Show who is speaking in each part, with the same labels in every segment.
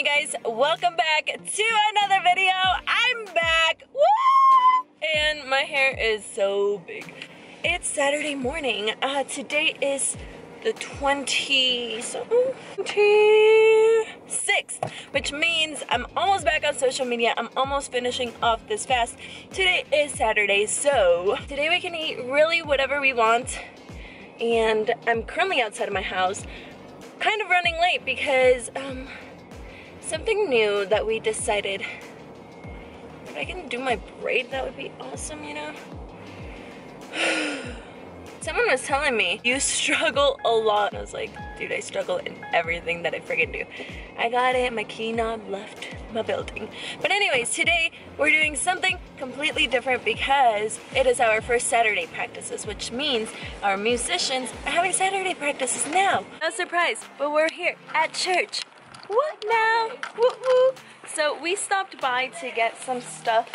Speaker 1: you guys? Welcome back to another video. I'm back. Woo! And my hair is so big. It's Saturday morning. Uh, today is the 20 26th, which means I'm almost back on social media. I'm almost finishing off this fast. Today is Saturday, so today we can eat really whatever we want. And I'm currently outside of my house, kind of running late because um, something new that we decided if I can do my braid, that would be awesome, you know? Someone was telling me, you struggle a lot. I was like, dude, I struggle in everything that I friggin' do. I got it, my key knob left my building. But anyways, today we're doing something completely different because it is our first Saturday practices, which means our musicians are having Saturday practices now. No surprise, but we're here at church. What now? Woo woo. So we stopped by to get some stuff.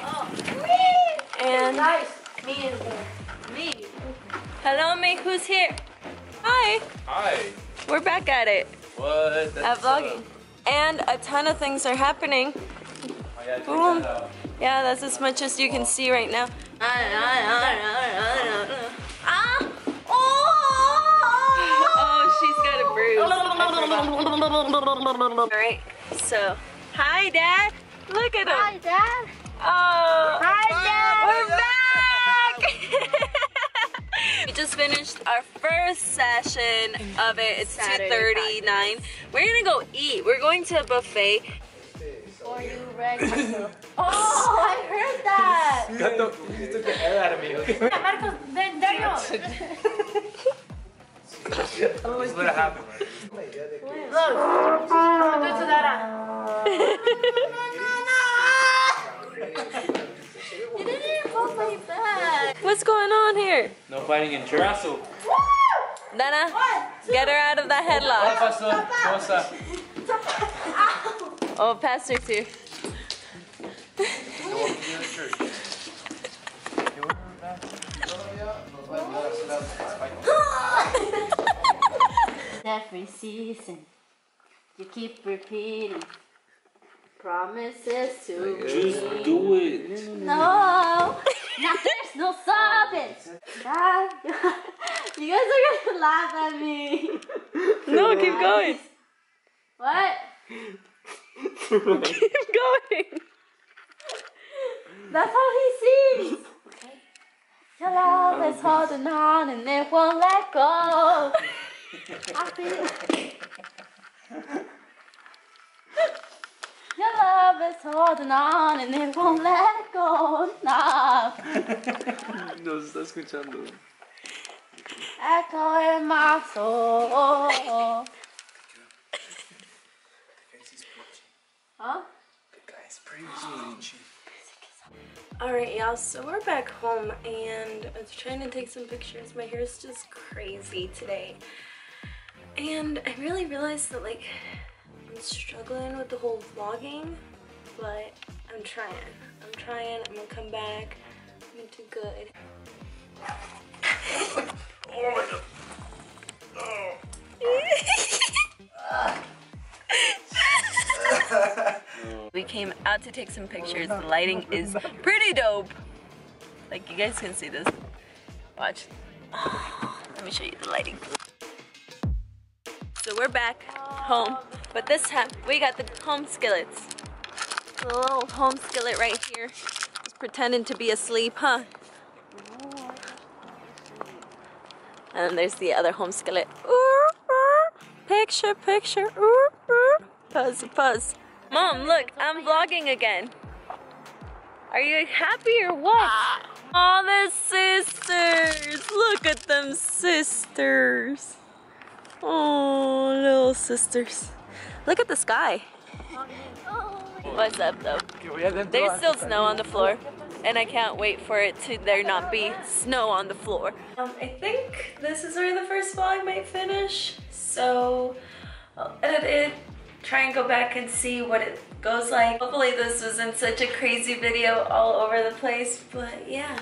Speaker 2: Oh,
Speaker 1: And
Speaker 2: nice. me is there.
Speaker 1: me. Hello, me. Who's here? Hi.
Speaker 3: Hi.
Speaker 1: We're back at it.
Speaker 3: What?
Speaker 1: At
Speaker 3: That's,
Speaker 1: vlogging. And a ton of things are happening.
Speaker 3: Uh, I gotta
Speaker 1: Boom.
Speaker 3: that out.
Speaker 1: Yeah, that's as much as you can see right now. Bruise. Alright, so, hi, Dad. Look at him.
Speaker 2: Hi, Dad.
Speaker 1: Oh.
Speaker 2: Hi, Dad.
Speaker 1: We're back! we just finished our first session of it. It's 2.39. We're gonna go eat. We're going to a buffet.
Speaker 2: Are you ready? oh, I heard that.
Speaker 3: Got the, you took the air out of me.
Speaker 2: Marcos, ven, Dario.
Speaker 3: Just let it happen, man.
Speaker 2: Look, going to Dara. You didn't even hold my back.
Speaker 1: What's going on here?
Speaker 3: No fighting in church. Brazo.
Speaker 1: Dana, get her out of that headlock.
Speaker 3: pastor.
Speaker 1: Oh, Pastor too.
Speaker 2: Every season, you keep repeating promises to me.
Speaker 3: do it.
Speaker 2: No, now there's no stopping. Ah, you guys are gonna laugh at me.
Speaker 1: No, keep going.
Speaker 2: What?
Speaker 1: Keep going.
Speaker 2: That's how he sings. Your love is holding on and it won't let go. I feel. Your love is holding on and it won't let go. Nah.
Speaker 3: Nos está escuchando.
Speaker 2: Echo in my soul. Huh?
Speaker 1: Alright, y'all, so we're back home and I was trying to take some pictures. My hair is just crazy today. And I really realized that, like, I'm struggling with the whole vlogging, but I'm trying. I'm trying. I'm gonna come back. I'm gonna do good.
Speaker 3: Oh my god.
Speaker 1: We came out to take some pictures. The lighting is pretty dope. Like you guys can see this. Watch. Let me show you the lighting. So we're back home, but this time we got the home skillets. The little home skillet right here. Pretending to be asleep, huh? And there's the other home skillet. Ooh. Picture, picture. Ooh, ooh. Puzz, puzz. Mom, look, I'm vlogging again. Are you happy or what? Oh, the sisters. Look at them sisters. Oh, little sisters. Look at the sky. What's up, though? There's still snow on the floor, and I can't wait for it to there not be snow on the floor. Um, I think this is where the first vlog might finish, so I'll edit it, try and go back and see what it goes like. Hopefully this wasn't such a crazy video all over the place, but yeah.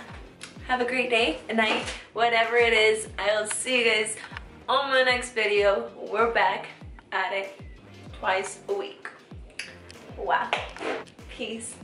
Speaker 1: Have a great day, a night, whatever it is. I'll see you guys on my next video we're back at it twice a week. Wow. Peace.